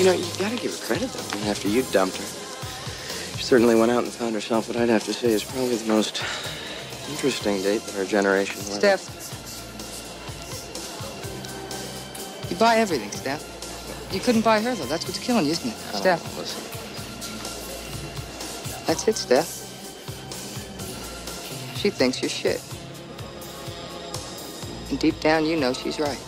You know, you gotta give her credit, though. After you dumped her, she certainly went out and found herself what I'd have to say is probably the most interesting date that our generation Steff. ever- You buy everything, Steff. You couldn't buy her, though. That's what's killing you, isn't it? Oh, Steff. listen. That's it, Steff. She thinks you're shit. And deep down, you know she's right.